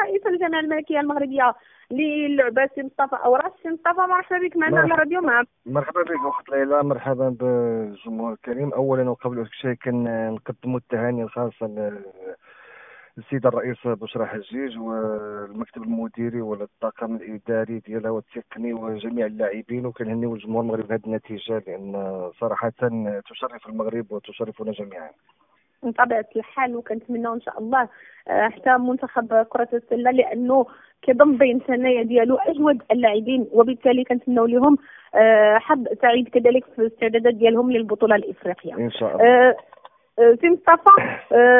رئيس الجامعة الملكية المغربية للعبة سي مصطفى أوراش. سي مصطفى مرحبا بك. معنا على راديو معك. مرحبا بك أخت ليلى. مرحبا بالجمهور الكريم. اولا وقبل كل شيء كنقدموا التهاني الخاصه السيد الرئيس بشرى حجيج والمكتب المديري والطاقم الإداري ديالها والتقني وجميع اللاعبين. وكنهنيو الجمهور المغربي بهذه النتيجة لأن صراحة تشرف المغرب وتشرفنا جميعا. بطبيعة الحال وكنتمناو إن شاء الله آه، حتى منتخب كرة السلة لأنه كيضم بين ثنايا ديالو أجود اللاعبين وبالتالي كنتمناو لهم آه، حظ سعيد كذلك في الاستعدادات ديالهم للبطولة الإفريقية. إن شاء الله سي مصطفى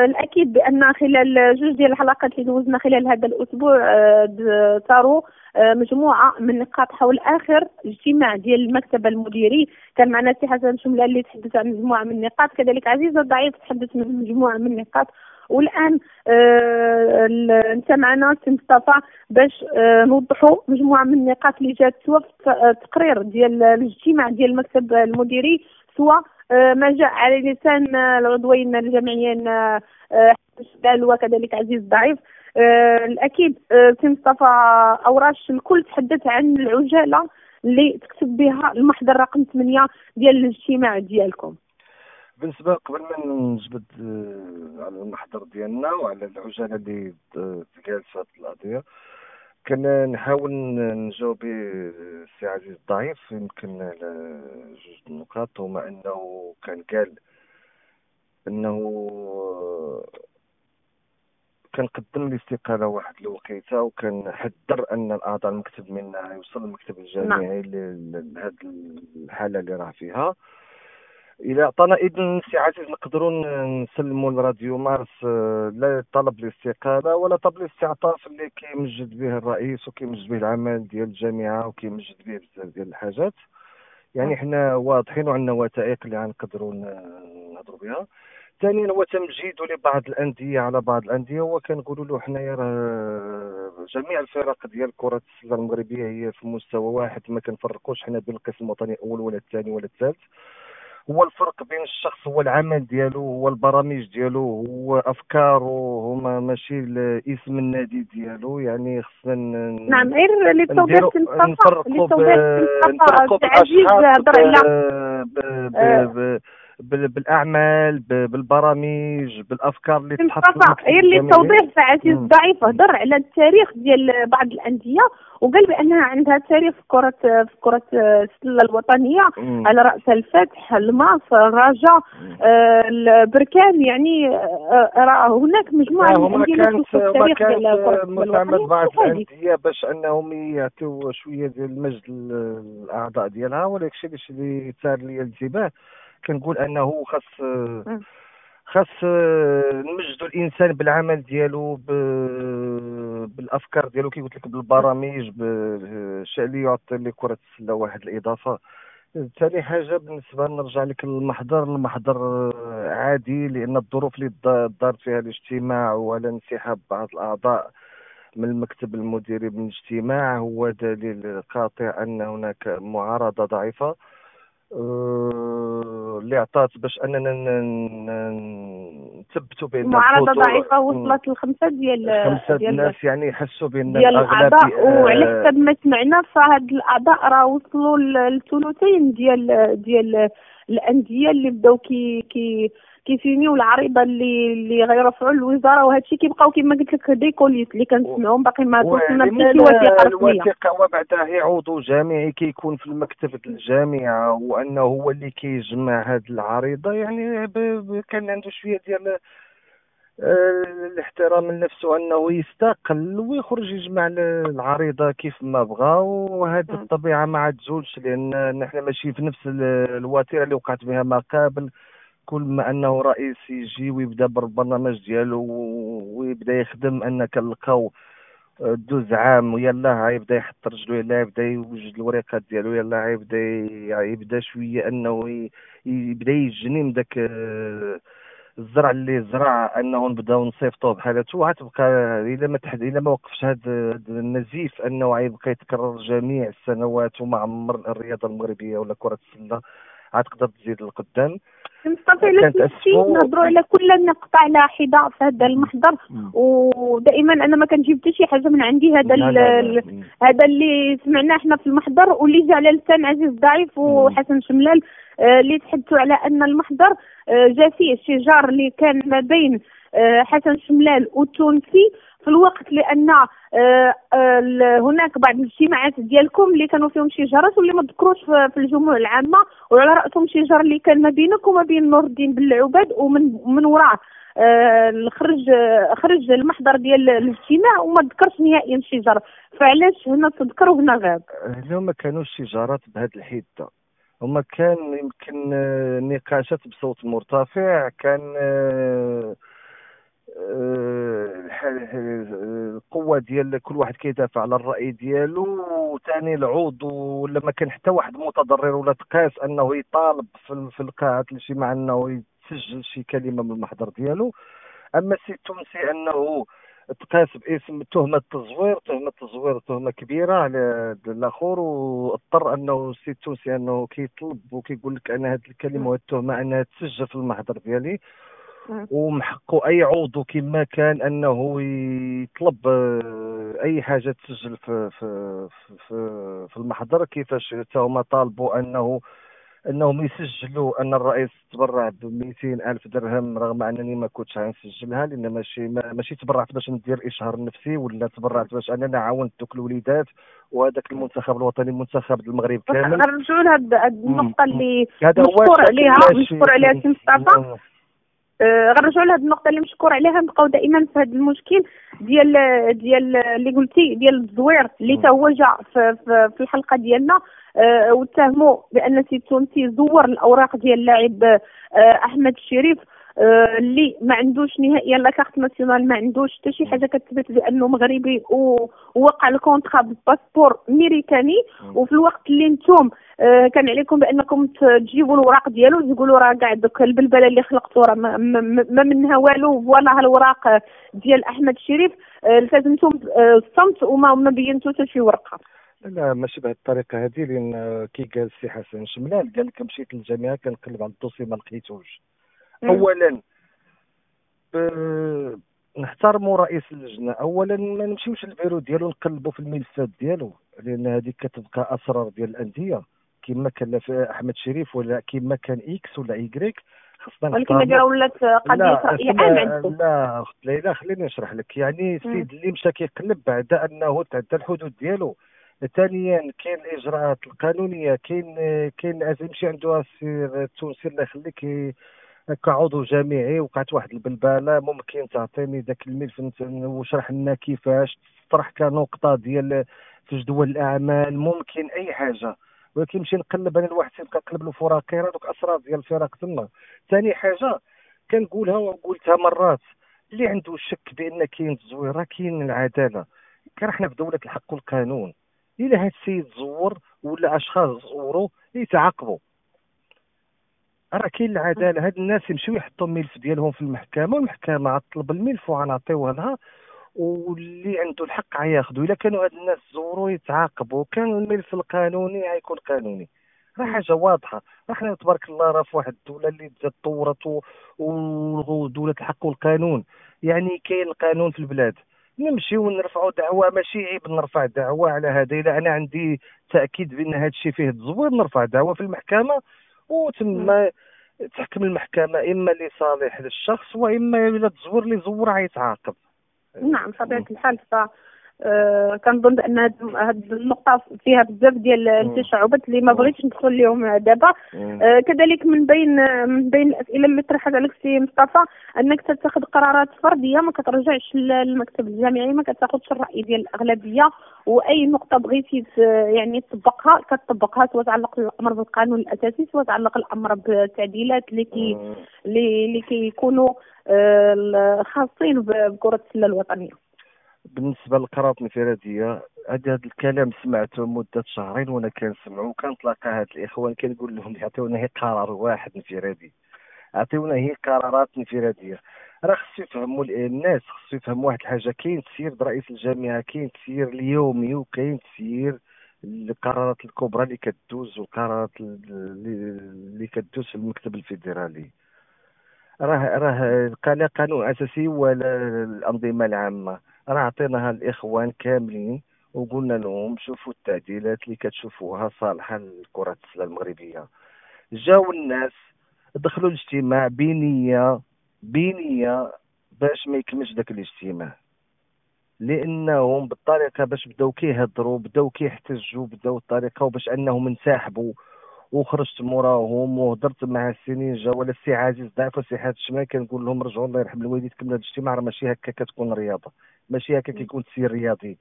الأكيد بأن خلال جوج ديال الحلقات اللي دوزنا خلال هذا الأسبوع صاروا مجموعة من النقاط حول آخر اجتماع ديال المكتب المديري. كان معنا سي حسن شملة اللي تحدث عن مجموعة من النقاط. كذلك عزيزه الضعيف تحدث عن مجموعة من النقاط. والآن آه انت معنا سي مصطفى باش آه نوضحوا مجموعة من النقاط اللي جات سواء في التقرير ديال الاجتماع ديال المكتب المديري. سواء آه ما جاء على لسان العضوين الجمعيين آه الشبال وكذلك عزيز ضعيف آه الأكيد آه سي مصطفى أوراش الكل تحدث عن العجالة اللي تكتب بها المحضر رقم 8 ديال الاجتماع ديالكم. بالنسبة قبل ما نجبد آه، على المحضر ديالنا وعلى العجالة اللي في هذه القضية كان نحاول نجاوب السي عزيز الضعيف. يمكن على جوج النقاط هما أنه كان قال أنه كان قدم الاستقالة واحد الوقيتة وكان حذر أن الأعضاء المكتب منا يوصل المكتب الجامعي نعم. لهذه الحالة اللي راه فيها. إلى عطانا إذن سي عزيز نقدروا نسلموا لراديو مارس آه، لا طلب الاستقالة ولا طلب الاستعطاف اللي كيمجد به الرئيس وكيمجد به العمل ديال الجامعة وكيمجد به بزاف ديال الحاجات يعني حنا واضحين وعندنا وثائق اللي غنقدروا نهضروا بها. ثانيا هو تمجيد لبعض الأندية على بعض الأندية هو كنقولوا له حنايا راه جميع الفرق ديال كرة السلة المغربية هي في مستوى واحد ما كنفرقوش حنا بين القسم الوطني الأول ولا الثاني ولا الثالث. هو الفرق بين الشخص هو العمل ديالو هو البرامج ديالو هو أفكاره هما ماشي اسم النادي ديالو يعني خصنا نعم غير للتوضيح نفرقوا نفرقوا بالاشخاص بالأعمال بالبرامج بالأفكار اللي تحط غير للتوضيح فعزيز ضعيف هضر على التاريخ ديال بعض الأندية وقال بأنها عندها تاريخ في كره في كرة السلة الوطنية مم. على رأس الفتح الماس الرجاء آه البركان. يعني آه راه هناك مجموعة من الأندية كانت التاريخ ديال مساهمه بعض الأندية باش أنهم يعطيو شوية ديال المجد الاعضاء ديالها ولكن الشيء اللي ثار لي الانتباه. كنقول أنه خاص خاص نمجدوا الإنسان بالعمل ديالو بالأفكار ديالو. كي قلت لك بالبرامج بالشيء اللي يعطي لكره السلة واحد الإضافة. ثاني حاجة بالنسبة نرجع لك المحضر المحضر عادي لأن الظروف اللي دارت فيها الاجتماع وعلى انسحاب بعض الأعضاء من المكتب المديري من الاجتماع هو دليل قاطع أن هناك معارضة ضعيفة. اللي عطات باش أننا نثبتوا بان المعارضة ضعيفة وصلت لخمسة ديال خمسة ديال الناس يعني يحسوا بأن ديال الأعضاء. وعلى حسب ما سمعنا؟ فهاد الأعضاء راه وصلوا للثلثين ديال ديال الأندية اللي بداو كي كي كيسينيو العريضه اللي اللي غيرفعوا للوزاره وهذا الشيء كيبقاو كما قلت لك des coulisses اللي كنسمعوهم باقي ما توصلنا حتى شي وثيقه رسميه الوثيقة وبعدها عضو جامعي كيكون في المكتب الجامعة وأنه هو اللي كيجمع هذه العريضة. يعني كان عنده شوية ديال آه، الاحترام لنفسه انه يستقيل ويخرج يجمع العريضة كيف ما بغى. وهذه الطبيعة ما تزولش لأن نحن ماشي في نفس الوتيرة اللي وقعت بها ما قبل. كل ما أنه رئيس يجي ويبدأ بالبرنامج ديالو ويبدأ يخدم ان كنلقاو آه، دوز عام ويلا يبدأ يحط رجلو يلا يبدأ يوجد الوريقات ديالو يلا يبدأ يبدأ شوية أنه يبدأ يجني من داك آه، الزرع اللي زرع أنه نبدأو نصيفطوه بحالته غتبقى إلا ما تحد إلا ما وقفش هذا النزيف أنه غيبقى يتكرر جميع السنوات وما عمر الرياضة المغربية ولا كرة السلة. عاد تقدر تزيد لقدام مصطفى علاش نهضروا على كل نقطة على حدة في هذا المحضر. ودائما أنا ما كنجيب حتى شي حاجة من عندي. هذا هذا اللي سمعناه إحنا في المحضر. واللي جا على لسان عزيز ضعيف وحسن شملال. آه، اللي تحدثوا على أن المحضر آه، جا فيه شجار اللي كان ما بين آه، حسن شملال والتونسي في الوقت لأن آه، آه، هناك بعض الاجتماعات ديالكم اللي كانوا فيهم شجرات واللي ما ذكروش في الجموع العامة وعلى رأسهم شجر اللي كان ما بينك وما بين نور الدين بالعباد ومن من وراه آه خرج خرج المحضر ديال الاجتماع وما ذكرش نهائيا الشجر فعلاش هنا تذكر وهنا غاب هنا ما كانوش شجرات بهذه الحدة. هما كان يمكن نقاشات بصوت مرتفع كان آه القوة ديال كل واحد كيدافع على الرأي ديالو وثاني العضو ولا ما كان حتى واحد متضرر ولا تقاس أنه يطالب في القاعه الاجتماع أنه يسجل شي كلمة من المحضر ديالو. أما السي التونسي أنه تقاس باسم تهمة التزوير تهمة التزوير تهمة كبيرة على الآخر واضطر أنه السي التونسي أنه كيطلب وكيقول لك أن هذه الكلمة والتهمة أنها تسجل في المحضر ديالي. ومحقو أي عضو كما كان أنه يطلب آه، أي حاجة تسجل في في في, في المحضر كيفاش هما طالبوا أنه أنهم يسجلوا أن الرئيس تبرع ب 200 ألف درهم رغم أنني ما كنتش غنسجلها لأن ماشي ماشي تبرعت باش ندير إشهار نفسي ولا تبرعت باش أننا عاونت دوك الوليدات وهذاك المنتخب الوطني المنتخب المغرب كامل. نرجعوا لهذه النقطة اللي مشكور عليها مشكور عليها سي مصطفى. آه، غنرجعوا لهذه النقطة اللي مشكور عليها نبقاو دائما في هذا المشكل ديال ديال اللي قلتي ديال الزوير اللي تا هو جا في, في الحلقة ديالنا. أه واتهموا بأن سي تونسي زور الأوراق ديال اللاعب أه أحمد الشريف. آه، اللي ما عندوش نهائيا la carte nationale ما عندوش حتى شي حاجة كتثبت بأنه مغربي ووقع الكونترا ب passeport ميريكاني وفي الوقت اللي نتوم آه، كان عليكم بأنكم تجيبوا الوراق ديالو تقولوا راه كاع دوك البلبلة اللي خلقتوا راه ما منها والو voilà الوراق ديال أحمد الشريف آه، التزمتم الصمت وما ما بينتوا حتى شي ورقة. لا ماشي بهذه الطريقة هذه لأن كي قال السي حسن شملال قال لك مشيت للجامعة كنقلب على ال dossier ما لقيتوش. اولا نحترموا رئيس اللجنة. اولا ما نمشيوش للبيرو ديالو نقلبوا في الملفات ديالو لأن هذه كتبقى أسرار ديال الأندية. كما كان أحمد شريف ولا كما كان X ولا Y خصنا ولكن دابا ولات قضية رأي عام عندكم. لا أخت ليلى خليني نشرح لك. يعني السيد اللي مشى كيقلب بعد أنه تعدى الحدود ديالو. ثانيا كاين الإجراءات القانونية كاين كاين لازم يمشي عنده السير التونسي الله يخليك كعضو جامعي وقعت واحد البلباله ممكن تعطيني ذاك الملف وشرح لنا كيفاش تطرح كنقطه ديال في جدول الأعمال ممكن أي حاجة. ولكن نمشي نقلب أنا الواحد تيبقى نقلب له فراقير هذوك أسرار ديال الفرق تما ثاني حاجة كنقولها وقلتها مرات اللي عنده شك بأن كاين تزويره كاين العدالة. كان حنا في دولة الحق والقانون. إلا هاد السيد زور ولا أشخاص زوروا يتعاقبوا. راه كاين العداله. هاد الناس يمشيو يحطوا الملف ديالهم في المحكمة والمحكمة غتطلب الملف وغنعطيوه لها واللي عنده الحق غياخذو إلا كانوا هاد الناس زوروا يتعاقبوا كان الملف القانوني غيكون قانوني. راه حاجة واضحة. راه حنا تبارك الله راه في واحد الدولة اللي تطورت ودولة الحق والقانون. يعني كاين القانون في البلاد. نمشيو ونرفعوا دعوة. ماشي عيب نرفع دعوة على هذا إذا أنا عندي تأكيد بأن هذا الشيء فيه تزوير نرفع دعوة في المحكمة. وتم تحكم المحكمة إما لصالح الشخص وإما إلى تزور اللي زور غيتعاقب نعم بطبيعة الحال ف كنظن بأن هذه النقطة فيها بزاف ديال التشعبات اللي ما بغيتش ندخل لهم دابا. آه كذلك من بين من بين الأسئلة اللي طرحت عليك سي مصطفى أنك تتخذ قرارات فردية ما كترجعش للمكتب الجامعي ما كتاخذش الرأي ديال الأغلبية وأي نقطة بغيتي يعني تطبقها كتطبقها سواء تعلق الأمر بالقانون الأساسي سواء تعلق الأمر بالتعديلات اللي كي اللي كيكونوا آه خاصين بكرة السلة الوطنية. بالنسبة للقرارات الانفرادية هذا الكلام سمعته مدة شهرين وأنا كنسمعو وكنتلاقى هاد الإخوان كنقول لهم يعطيونا هي قرار واحد انفرادي. عطيونا هي قرارات انفرادية. راه خصو يفهموا الناس خصو يفهموا واحد الحاجة. كاين تسيير رئيس الجامعة كاين تسيير اليومي وكاين تسيير القرارات الكبرى اللي كدوز والقرارات اللي كدوز في المكتب الفيدرالي. راه راه قانون أساسي ولا الأنظمة العامة؟ راه عطيناها الإخوان كاملين وقلنا لهم شوفوا التعديلات اللي كتشوفوها صالحة لكرة السلة المغربية. جاو الناس دخلوا الاجتماع بنية بنية باش ما يكملش ذاك الاجتماع. لأنهم بالطريقة باش بداو كيهضروا بداو كيحتجوا بداو الطريقة وباش أنهم انسحبوا. وخرجت موراهم وهضرت مع السنين ولا السي عزيز ضعف السي حاد الشمال كنقول لهم رجعوا الله يرحم الوالديكم هذا الاجتماع راه ماشي هكا كتكون رياضة. ماشي هكا كيكون تسير رياضي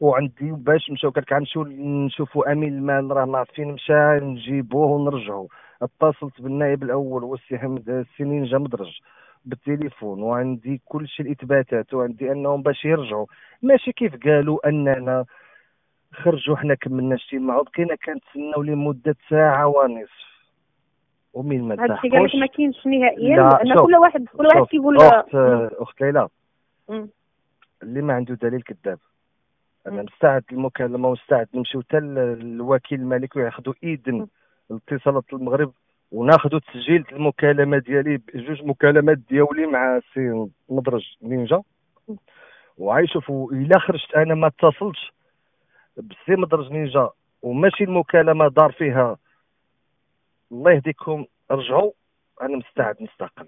وعندي باش مشاو قالك غنمشيو نشوفوا أمين المال راه ما فين مشى نجيبوه ونرجعوا. اتصلت بالنائب الأول والسي حمد السنين جا مدرج بالتليفون وعندي كل شيء الإثباتات وعندي أنهم باش يرجعوا. ماشي كيف قالوا أننا خرجوا حنا كملنا اجتماع وبقينا كنتسناو لمده ساعة ونصف. ومين ما هادشي قال لك ما كاينش نهائيا. لأن كل واحد كل واحد كيقول اخت أخت ليلى. اللي ما عنده دليل كذاب. أنا مستعد للمكالمه ومستعد نمشيو حتى للوكيل الملكي وياخذوا اذن الاتصالات المغرب وناخذوا تسجيل المكالمة ديالي بجوج مكالمات ديالي مع السي مدرج نينجا. وعايشوا إلا خرجت أنا ما اتصلتش بالسي مدرج نينجا وماشي المكالمة دار فيها. الله يهديكم. رجعوا. أنا مستعد نستقل.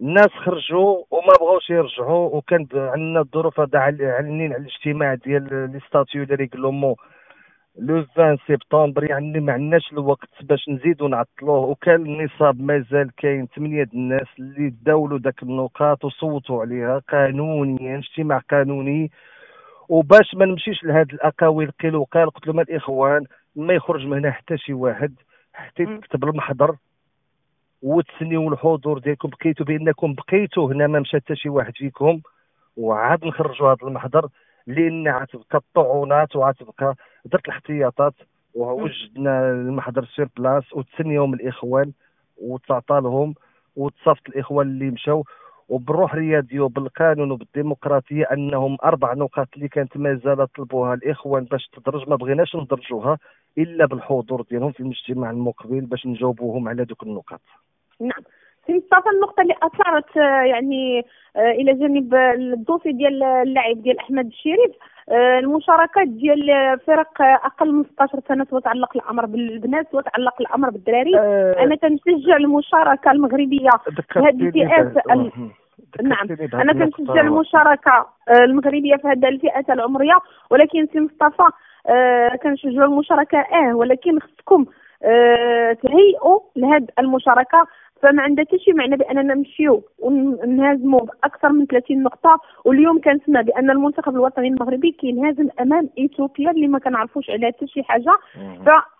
الناس خرجوا وما بغاوش يرجعوا وكان عندنا الظروف هذا علنين على الاجتماع ديال لي ستاتيو دو ريغلومون. لو 20 سبتمبر يعني ما عندناش الوقت باش نزيدو نعطلوه. وكان النصاب مازال كاين. ثمانية الناس اللي داولوا داك النقاط وصوتوا عليها قانونيا اجتماع قانوني. وباش ما نمشيش لهاد الاقاويل قيل وقال قلت لهم الإخوان ما يخرج من هنا حتى شي واحد حتى تكتب المحضر وتسنيو الحضور ديالكم بقيتوا بأنكم بقيتوا هنا ما مشى حتى شي واحد فيكم وعاد نخرجوا هذا المحضر لأن عتبقى الطعونات وعتبقى درت الاحتياطات ووجدنا المحضر سير بلاس وتسنيهم الإخوان وتعطى لهم وتصافت الإخوان اللي مشاو وبالروح الرياضيه وبالقانون وبالديمقراطية أنهم أربع نقاط اللي كانت مازال طلبوها الإخوان باش تدرج ما بغيناش ندرجوها إلا بالحضور ديالهم في المجتمع المقبل باش نجاوبوهم على دوك النقاط. نعم. مصطفى النقطة اللي أثارت آه، يعني آه، إلى جانب الدوسي ديال اللاعب ديال أحمد الشريف آه، المشاركات ديال فرق أقل من 16 سنه وتعلق الأمر بالبنات وتعلق الأمر بالدراري. أه أنا كنشجع المشاركة المغربية في هذه الفئات نعم. أنا كنشجع المشاركة المغربية في هذه الفئات العمرية. ولكن سي مصطفى كنشجعوا المشاركة آه ولكن خصكم آه تهيئوا لهذه المشاركة. فما عندها حتى شي معنى بأننا نمشيو ونهزموا بأكثر من 30 نقطة. واليوم كنسمع بأن المنتخب الوطني المغربي كينهزم أمام اثيوبيا اللي ما كنعرفوش عليها حتى شي حاجة.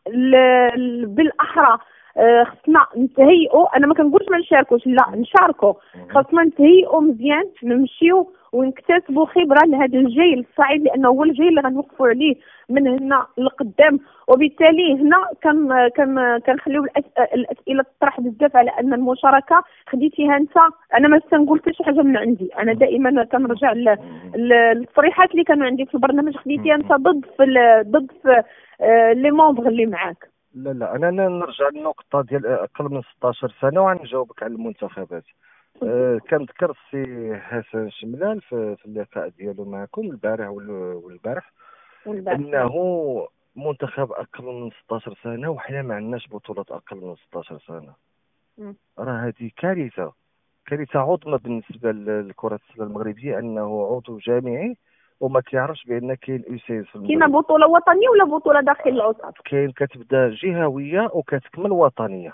فبالاحرى آه، خصنا نتهيئوا أنا ما كنقولش ما نشاركوش لا نشاركوا. خصنا نتهيئوا مزيان نمشيو ونكتسبوا خبرة لهذا الجيل الصعيد لأنه هو الجيل اللي غنوقفوا عليه من هنا لقدام. وبالتالي هنا كان كان كنخليو الأسئلة تطرح بزاف على أن المشاركة خديتيها أنت. أنا ما تنقول حتى شي حاجة من عندي. أنا دائما كنرجع للتصريحات اللي كانوا عندي في البرنامج. خديتيها أنت ضد في ضد في آه، لي مومبغ اللي معاك. لا لا أنا نرجع للنقطة ديال أقل من 16 سنة وغنجاوبك على المنتخبات. أه كنذكر السي حسن شملال في, في اللقاء ديالو معكم. البارح والبارح انه منتخب أقل من 16 سنة وحنا ما عندناش بطولات أقل من 16 سنة. راه هذه كارثة. كارثة عظمى بالنسبة لكرة السلة المغربية انه عضو جامعي وما كيعرفش بأن كاين أساس في كاينة بطولة وطنية ولا بطولة داخل العصاب كاين كتبدأ جهوية وكتكمل وطنية.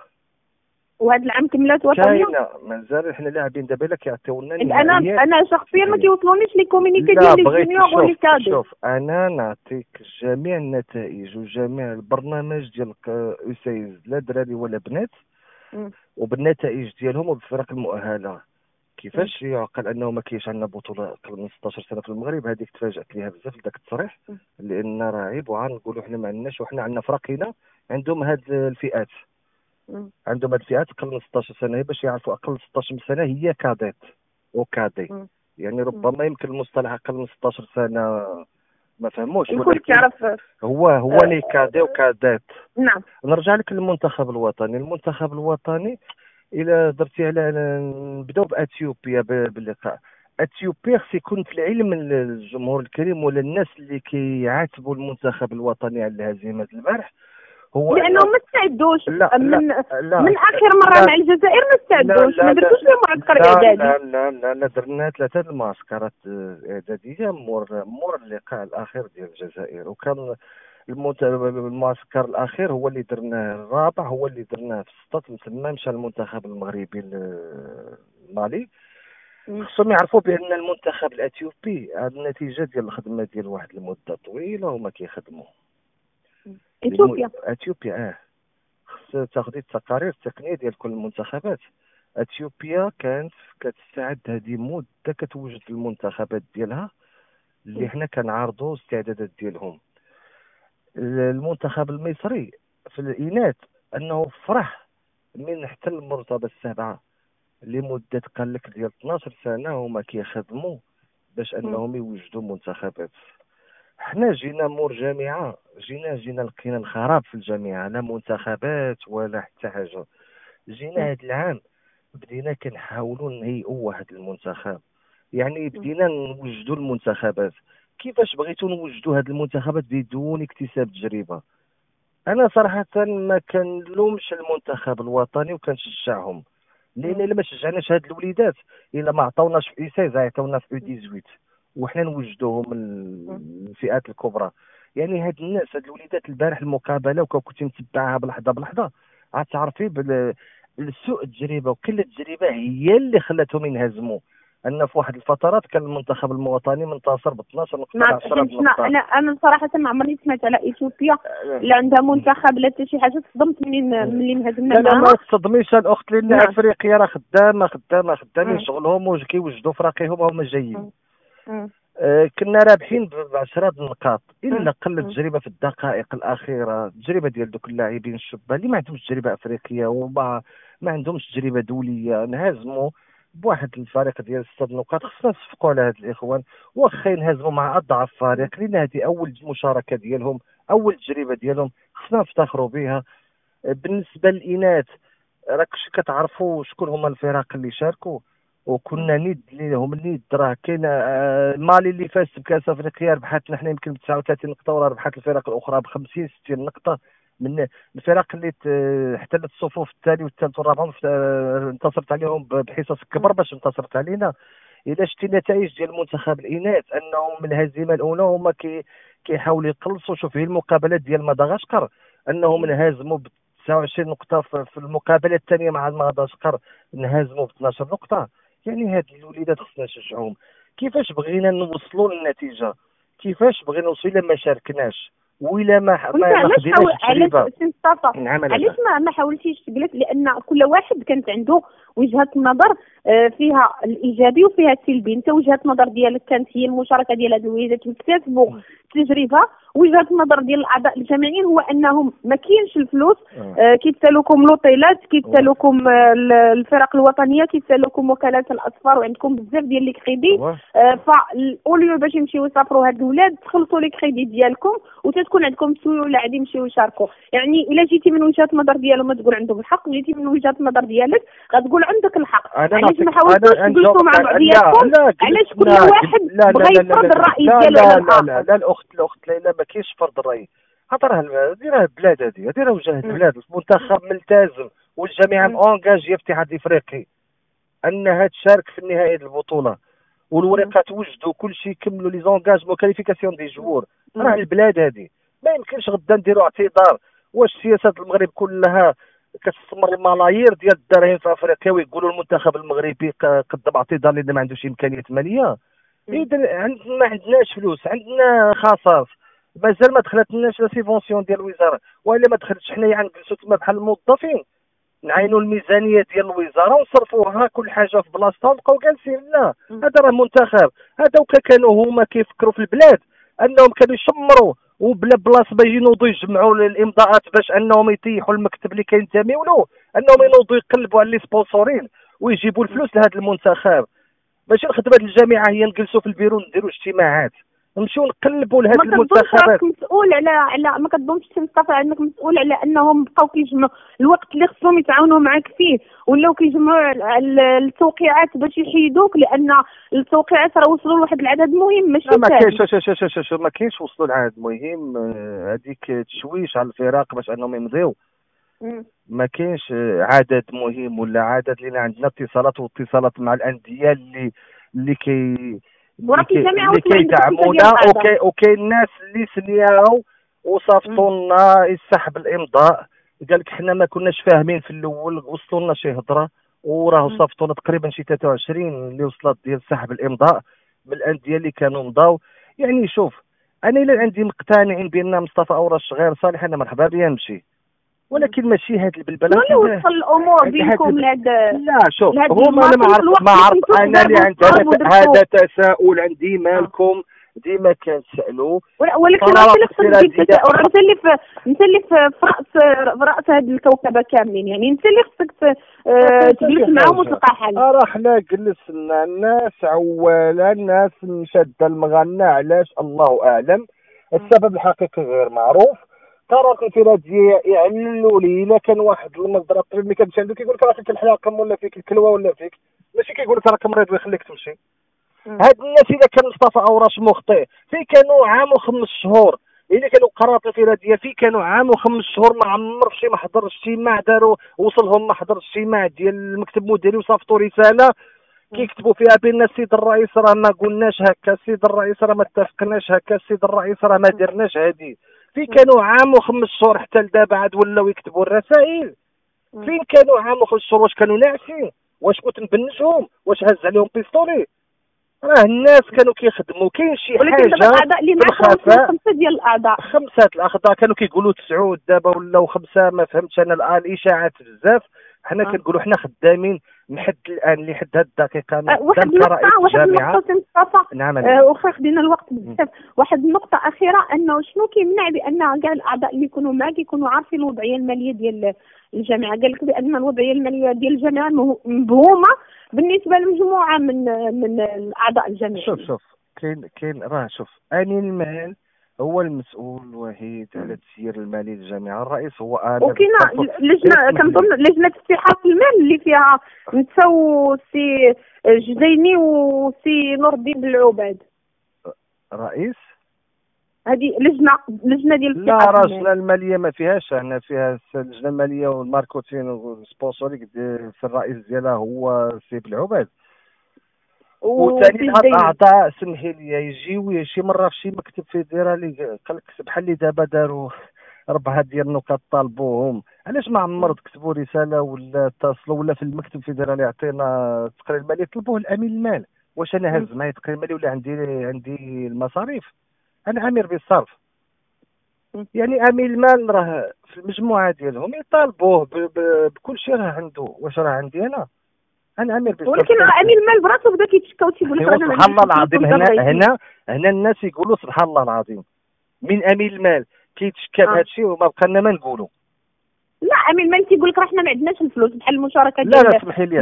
وهذا العام كملات وطنية. كاينة مازال حنا لاعبين دابا لا كيعطيونا أنا أنا شخصيا ما كيوصلونيش les communiqués ديال les juniors و les cadets شوف أنا نعطيك جميع النتائج وجميع البرنامج ديال اسايز لا دراري ولا بنات وبالنتائج ديالهم وبالفرق المؤهلة. كيفاش يعقل أنه ما كاينش عندنا بطولة أقل من 16 سنة في المغرب؟ هذيك تفاجأت ليها بزاف ذاك التصريح لأن راه عيب وغنقولوا حنا ما عندناش وحنا عندنا فرقنا عندهم هاد الفئات. عندهم هاد الفئات أقل من 16 سنة باش يعرفوا أقل من 16 سنة هي كاديت وكادي يعني ربما يمكن المصطلح أقل من 16 سنة ما فهموش الكل كيعرف هو هو. لي كادي وكادات نعم. نرجع لك للمنتخب الوطني. المنتخب الوطني إلى درتي على نبداو بأثيوبيا باللقاء. أثيوبيا خص يكون في العلم الجمهور الكريم ولا الناس اللي كيعاتبوا المنتخب الوطني على الهزيمه البارح؟ هو لانهم ما استعدوش لا من لا. من آخر مرة لا. مع الجزائر ما استعدوش ما درتوش لهم معسكر إعدادي. لا لا لا لا درنا ثلاثة المعسكرات إعدادية. مور مور اللقاء الأخير ديال الجزائر. وكان المعسكر الأخير هو اللي درناه. الرابع هو اللي درناه في السطات تما مشى المنتخب المغربي المالي خصهم يعرفوا بأن المنتخب الإثيوبي النتيجة ديال الخدمة ديال واحد المدة طويلة هما كيخدموا إثيوبيا. إثيوبيا آه خص تاخذي التقارير التقنية ديال كل المنتخبات. إثيوبيا كانت كتستعد هذه مدة كتوجد المنتخبات ديالها اللي حنا كنعارضوا الاستعدادات ديالهم. المنتخب المصري في الإناث أنه فرح من حتى المرتبة السابعة لمدة قال لك ديال 12 سنة هما كيخدموا باش أنهم يوجدوا منتخبات. حنا جينا مور جامعه جينا جينا لقينا الخراب في الجامعة لا منتخبات ولا حتى حاجة. جينا هذا العام بدينا كنحاولوا نهيئوا واحد المنتخب. يعني بدينا نوجدوا المنتخبات. كيفاش بغيتوا نوجدوا هاد المنتخبات بدون اكتساب تجربة؟ أنا صراحة ما كنلومش المنتخب الوطني وكنشجعهم. لأن إلا ما شجعناش هاد الوليدات إلا ما عطاوناش في ايسايز عطاونا في 18 وحنا نوجدوهم الفئات الكبرى. يعني هاد الناس هاد الوليدات البارح المقابلة وكنت متبعها بلحظة بلحظة غتعرفي بالسوء التجربة وقله التجربة هي اللي خلاتهم ينهزموا. أن في واحد الفترات كان المنتخب الوطني منتصر ب 12 نقطة ما 10 نقطة. أنا أنا صراحة ما عمرني سمعت على إثيوبيا اللي عندها منتخب لا حتى شي حاجة تصدمت منين ملي انهزمنا لا ما تصدميش الأخت لأن نعم. افريقيا راه خدامه خدامه خدامين شغلهم وكيوجدوا في راقيهم هما جايين. آه كنا رابحين ب 10 النقاط. إلا قل التجربه في الدقائق الأخيرة التجربه ديال دوك اللاعبين الشبان اللي ما عندهمش تجربة أفريقية وما ما عندهمش تجربة دولية انهزموا بواحد الفريق ديال ست نقاط. خصنا نصفقوا على هاد الإخوان. واخا ينهزموا مع أضعف فريق لأن هذه أول مشاركة ديالهم أول تجربة ديالهم. خصنا نفتخروا بها. بالنسبة للإناث راك كتعرفوا شكون هما الفرق اللي شاركوا؟ وكنا ند لهم ند راه كاين آه، مالي اللي فاز بكاس أفريقيا ربحتنا حنا يمكن ب 39 نقطة وراه ربحت الفرق الأخرى ب 50 60 نقطة. من الفرق اللي احتلت الصفوف الثاني والثالث والرابع انتصرت عليهم بحصص كبر باش انتصرت علينا. إذا شتي النتائج ديال المنتخب الإناث أنهم من الهزيمه الأولى هما كي كيحاولوا يقلصوا شوف هي المقابلات ديال مدغشقر أنهم انهزموا ب 29 نقطة في المقابلة الثانية مع مدغشقر انهزموا ب 12 نقطة. يعني هاد الوليدات خصنا نشجعوهم. كيفاش بغينا نوصلوا للنتيجة؟ كيفاش بغينا نوصلوا إلا ما شاركناش؟ وإلا ما ما علاش علاش علاش ما ما حاولتيش تجلس لأن كل واحد كانت عنده وجهة نظر آه، فيها الإيجابي وفيها السلبي. انت وجهة النظر ديالك كانت هي المشاركه ديال هذه الوليدات واكتسبوا تجربة. وجهة النظر ديال الأعضاء الجامعيين هو أنهم ما كاينش الفلوس آه. آه كيتسالوكم لوطيلات كيتسالوكم الفرق الوطنية كيتسالوكم وكالات الاسفار وعندكم بزاف ديال les crédits آه ف au lieu باش يمشيو يسافروا هاد الاولاد تخلصوا les crédits ديالكم وتتكون عندكم سيوله عادي يمشيو يشاركوا. يعني إلا جيتي من وجهة النظر ديالهم تقول عندهم الحق جيتي من وجهة النظر ديالك غتقول عندك الحق. علاش ما حاولتوش تجلسوا مع بعضياتكم؟ علاش كل واحد بغى يفرض الرأي ديالو على لا لا لا الاخت الأخت ليلى ما كاينش فرض الرأي. راه هذه راه البلاد هذه هذه راه وجه البلاد المنتخب ملتزم. والجميع m engagé في الاتحاد الإفريقي. انها تشارك في النهائي البطولة. والورقات وجدوا كل شيء كملوا les engagements qualification des joueurs راه البلاد هذه ما يمكنش غدا نديروا اعتذار. واش سياسه المغرب كلها كتستمر الملايير ديال الدراهم في أفريقيا ويقولوا المنتخب المغربي قدم اعتذار لأن ما عندوش إمكانيات مالية. اذا ما عندناش فلوس عندنا خصاص مازال ما دخلتلناش لا سيفونسيون ديال الوزارة. وإلا ما دخلتش حنايا نجلسوا تما بحال الموظفين. نعينوا الميزانية ديال الوزارة ونصرفوها كل حاجة في بلاصتها ونبقاو جالسين. لا هذا راه منتخب. هذا وكا كانوا هما كيفكروا في البلاد أنهم كانوا يشمروا وبلا بلاصه باش ينوضوا يجمعوا الامضاءات باش انهم يطيحوا المكتب اللي كينتميو له انهم ينوضوا يقلبوا على les sponsoring ويجيبوا الفلوس لهذا المنتخب. ماشي الخدمة الجامعة هي نجلسوا في البيرو نديروا اجتماعات. نمشيو نقلبوا لهاد المنتخبات. ما مسؤول على على ما كتظنش مصطفى إنك مسؤول على أنهم بقاو كيجمعوا الوقت اللي خصهم يتعاونوا معاك فيه ولاو كيجمعوا التوقيعات باش يحيدوك لأن التوقيعات راه وصلوا لواحد العدد مهم ماشي ما كاينش ما كاينش وصلوا لعدد مهم. هذيك تشويش على الفرق باش أنهم يمضيو. ما كاينش عدد مهم ولا عدد لأن عندنا اتصالات واتصالات مع الأندية اللي اللي كي ولكن جميع اللي كيدعمونا وكاين وكاين ناس اللي سنياو وصافطوا لنا يسحب الإمضاء. قال لك حنا ما كناش فاهمين في الأول وصلوا لنا شي هضرة وراه لنا تقريبا شي 23 اللي وصلت ديال سحب الإمضاء من الأندية اللي كانوا مضاو. يعني شوف أنا إلا عندي مقتنعين بأن مصطفى أورش غير صالح أنا مرحبا بيا نمشي. ولكن ماشي هاد البلبلة ولا وصل الأمور بينكم لهاد لا شوف هما أنا ما عرف ما عرف أنا اللي عندي هذا تساؤل عندي مالكم ديما كنسألوا. ولكن انت اللي خصك تساؤل انت اللي في انت اللي في راس في رأس هذه الكوكبة كاملين. يعني انت اللي خصك آه، تجلس معاهم وتلقى حل راه حنا جلسنا الناس اولا الناس مشاده المغنى علاش؟ الله أعلم. السبب الحقيقي غير معروف. قرارات الانفراديه يعللوا لي إلا كان واحد المصدر الطبيب اللي كتمشي عنده كيقول لك راه فيك الحلاقم ولا فيك؟ الكلوة ولا فيك؟ ماشي كيقول لك راك مريض ويخليك تمشي. هاد الناس اذا كان مصطفى أوراش مخطئ في كانوا عام وخمس شهور. إلا كانوا قرارات انفراديه في كانوا عام وخمس شهور ما عمر شي ما حضر اجتماع داروا وصلهم ما حضر اجتماع ديال المكتب المديري وصافطوا رسالة. كيكتبوا فيها بأن السيد الرئيس راه ما قلناش هكا السيد الرئيس راه ما اتفقناش هكا السيد الرئيس راه ما درناش هذه في كانوا عام وخمس شهور حتى لدابا عاد ولاو يكتبوا الرسائل. فين كانوا عام وخمس شهور واش كانوا ناعسين؟ واش كنت نبنشهم واش هز عليهم بيستولي؟ راه الناس كانوا كيخدموا. كاين شي حاجة ولكن الأعضاء اللي معاك خمسة ديال الأعضاء. خمسة الأعضاء كانوا كيقولوا تسعود دابا ولاو خمسة ما فهمتش أنا الاشاعات بزاف. حنا آه. كنقولوا حنا خدامين لحد الآن لحد هذه الدقيقة أه واحد النقطة واحد النقطة مصطفى نعم أه واخا خدينا الوقت بزاف. واحد النقطة أخيرة أنه شنو كيمنع بأن كاع الأعضاء اللي يكونوا معك يكونوا عارفين الوضعية المالية ديال الجامعة؟ قال لك بأن الوضعية المالية ديال الجامعة مبهومة بالنسبة لمجموعه من من الأعضاء الجامعة شوف شوف كاين كاين راه شوف أني المال هو المسؤول الوحيد على التسيير المالي للجامعة. الرئيس هو أنا وكاينه لجنه كنظن لجنة استحقاق المال اللي فيها انت وسي جزيني وسي نور الدين بالعباد رئيس؟ هذه لجنه لجنة ديال لا راه اللجنه المالية ما فيهاش. إحنا فيها اللجنه الماليه وال marketing وال sponsoring في الرئيس ديالها هو سي بالعباد وثاني الاعضاء سمحي لي يجيو شي مرة في شي مكتب فيدرالي قال لك بحال اللي دابا داروا ربعة ديال النقاط طالبوهم. علاش ما عمر تكتبوا رسالة ولا اتصلوا ولا في المكتب الفيدرالي يعطينا التقرير المالي طلبوه لامين المال. واش أنا هز معايا التقرير المالي ولا عندي عندي المصاريف؟ أنا أمير بالصرف. يعني أمين المال راه في المجموعة ديالهم يطالبوه بكل شيء راه عنده. واش راه عندي أنا؟ أنا أمير بالضبط ولكن أمير المال براسو بدا كيتشكى وتيقول لك أنا سبحان الله العظيم. هنا هنا هنا الناس يقولوا سبحان الله العظيم. من أمير المال كيتشكى آه. بهذا الشيء وما بقى لنا ما نقولوا. لا امين المال تيقول لك راه حنا ما عندناش الفلوس بحال المشاركة لا لا اسمحي لي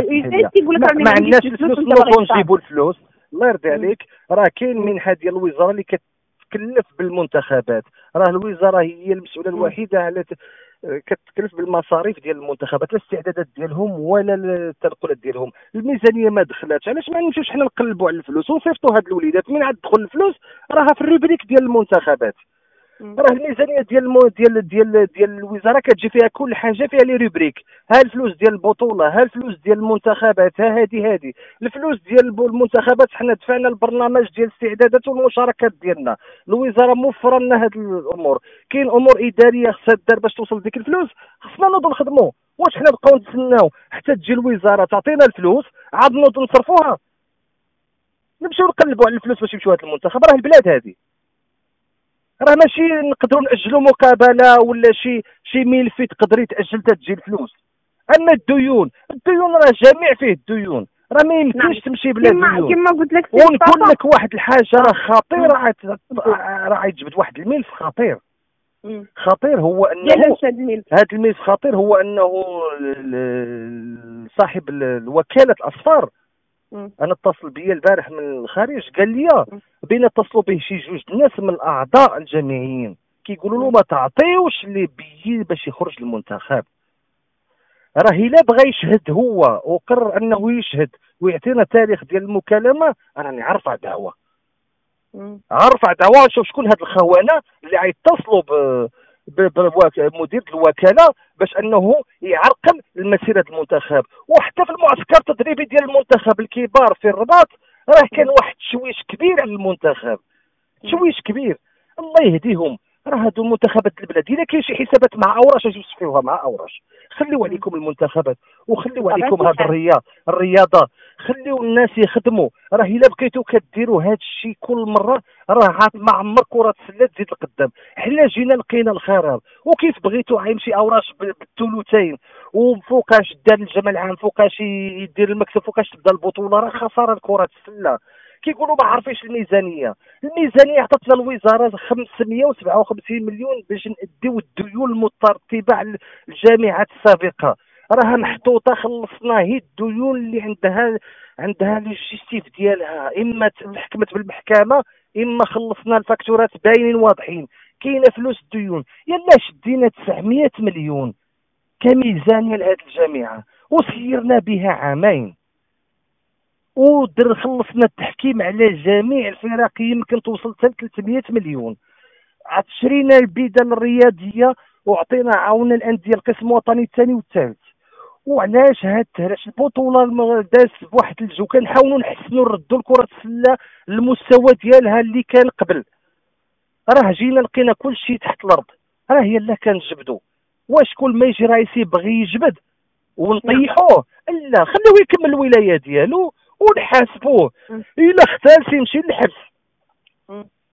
تيقول لك ما عندناش الفلوس نروحوا نجيبوا الفلوس. الله يرضي عليك. راه كاين منحه ديال الوزارة اللي كتكلف بالمنتخبات. راه الوزارة هي المسؤولة الوحيدة على كتكلف بالمصاريف ديال المنتخبات لا الاستعدادات ديالهم ولا التنقلات ديالهم. الميزانية ما دخلاتش. علاش ما نمشيوش حنا نقلبوا على الفلوس ونصيفطوا هاد الوليدات؟ من عاد تدخل الفلوس راها في ال rubrique ديال المنتخبات. راه الميزانية ديال ديال ديال ديال الوزارة كتجي فيها كل حاجة فيها les rubriques ها الفلوس ديال البطولة ها الفلوس ديال المنتخبات ها هذه هذه الفلوس ديال المنتخبات حنا دفعنا البرنامج ديال الاستعدادات والمشاركات ديالنا. الوزارة موفرة لنا هاد الأمور. كاين أمور إدارية خصها دار باش توصل ديك الفلوس خصنا نوضو نخدموا واش حنا نبقاو نتسناو؟ حتى تجي الوزارة تعطينا الفلوس عاد نوضو نصرفوها. نمشيو نقلبوا على الفلوس باش يمشيو هاد المنتخب. راه البلاد هذه راه ماشي نقدروا ناجلوا مقابلة ولا شي شي ملف تقدري تأجل تجي الفلوس أما الديون الديون راه جميع فيه الديون. راه ما يمكنش نعم. تمشي بلا ديون. كما قلت لك ونقول لك واحد الحاجة راه خطيره راه يجبد واحد الملف خطير. خطير هو أنه هذا الملف خطير هو أنه صاحب الوكالة الأسفار. أنا اتصل بيا البارح من الخارج قال لي بين اتصلوا به شي جوج الناس من الأعضاء الجامعيين. كيقولوا له ما تعطيوش لي بيي باش يخرج المنتخب. راه إلا بغى يشهد هو وقرر أنه يشهد ويعطينا تاريخ ديال المكالمة راني عارفة دعوة. عارفة دعوة شوف شكون هاد الخونه اللي غيتصلوا بمدير الوكالة باش أنه يعرقل المسيرة المنتخب. وحتى في المعسكر التدريبي ديال المنتخب الكبار في الرباط راه كان واحد التشويش كبير على المنتخب. تشويش كبير. الله يهديهم. راه هادو المنتخبات البلاد الا كاين شي حسابات مع اوراش أجي تصفيوها مع اوراش خليو عليكم المنتخبات وخليو عليكم هاد الرياضة الرياضة. خليو الناس يخدموا. راه إلا بقيتو كديروا هاد الشيء كل مرة راه ما عمر كرة السلة تزيد لقدام حنا جينا لقينا الخراب وكيف بغيتو غيمشي اوراش بالثلثين؟ وفوقاش دار الجمع العام فوقاش يدير المكتب فوقاش تبدا البطولة راه خساره كره السلة. كيقولوا ما عارفينش الميزانية. الميزانية عطاتنا الوزارة 557 مليون باش ناديو الديون المترتبه على الجامعات السابقة. راها محطوطة خلصنا هي الديون اللي عندها عندها le justificatif ديالها. إما تحكمت بالمحكمة إما خلصنا الفاكتورات باينين واضحين. كاينة فلوس الديون. يلا شدينا 900 مليون كميزانية لهذه الجامعة. وسيرنا بها عامين. ودر خلصنا التحكيم على جميع الفرق يمكن توصل حتى 300 مليون. شرينا البدل الرياضية وعطينا عاونا الأندية القسم الوطني الثاني والثالث. وعلاش هاد علاش البطولة داز بواحد الجو كنحاولوا نحسنوا نردوا الكرة السله للمستوى ديالها اللي كان قبل. راه جينا لقينا كل شيء تحت الأرض. راه يلا كنجبدوا. واش كل ما يجي رئيس يبغي يجبد ونطيحوه؟ لا خليه يكمل الولاية ديالو. ونحاسبوه إلا اختال يمشي للحبس.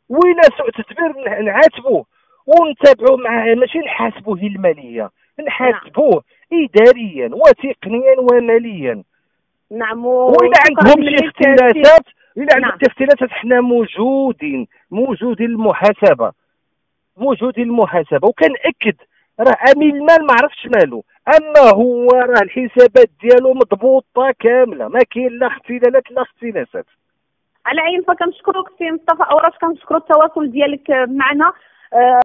وإلا سوء تدبير نعاتبوه. ونتابعوا معاه ماشي نحاسبوه المالية. نحاسبوه اداريا وتقنيا وماليا. نعم وإذا عندهم شي اختلافات إذا عندهم نعم. اختلافات حنا موجودين. موجودين المحاسبة. موجودين المحاسبة. وكنأكد راه امين المال ما عرفش مالو أما هو راه الحسابات ديالو مضبوطة كاملة. ما كاين لا اختلالات لا اختلاسات. على عين فكنشكرك سي مصطفى. اوراش كنشكروا التواصل ديالك معنا. أه